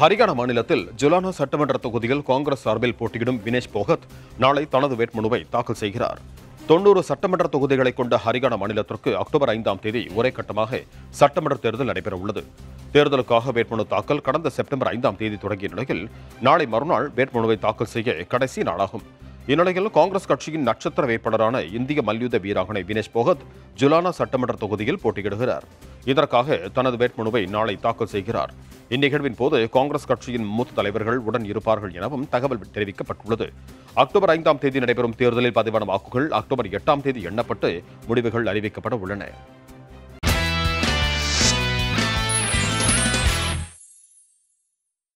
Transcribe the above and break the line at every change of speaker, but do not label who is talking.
ஹரியானா மாநிலத்தில் ஜுலானா சட்டமன்ற தொகுதியில் காங்கிரஸ் சார்பில் போட்டியிடும் வினேஷ் போகத் நாளை தனது வேட்புமனுவை தாக்கல் செய்கிறார். தொண்ணூறு சட்டமன்ற தொகுதிகளை கொண்ட ஹரியானா மாநிலத்திற்கு அக்டோபர் ஐந்தாம் தேதி ஒரே கட்டமாக சட்டமன்ற தேர்தல் நடைபெற உள்ளது தேர்தலுக்காக வேட்புமனு தாக்கல் கடந்த செப்டம்பர் ஐந்தாம் தேதி தொடங்கிய நிலையில் நாளை மறுநாள் வேட்புமனுவை தாக்கல் செய்ய கடைசி நாளாகும். இந்நிலையில் காங்கிரஸ் கட்சியின் நட்சத்திர வேட்பாளரான இந்திய மல்யுத்த வீராங்கனை வினேஷ் போகத் ஜுலானா சட்டமன்ற தொகுதியில் போட்டியிடுகிறார். இதற்காக தனது வேட்புமனுவை நாளை தாக்கல் செய்கிறார். இந்நிகழ்வின் போது காங்கிரஸ் கட்சியின் மூத்த தலைவர்கள் உடன் இருப்பார்கள் எனவும் தகவல் தெரிவிக்கப்பட்டுள்ளது. அக்டோபர் ஐந்தாம் தேதி நடைபெறும் தேர்தலில் பதிவான வாக்குகள் அக்டோபர் எட்டாம் தேதி எண்ணப்பட்டு முடிவுகள் அறிவிக்கப்பட உள்ளன.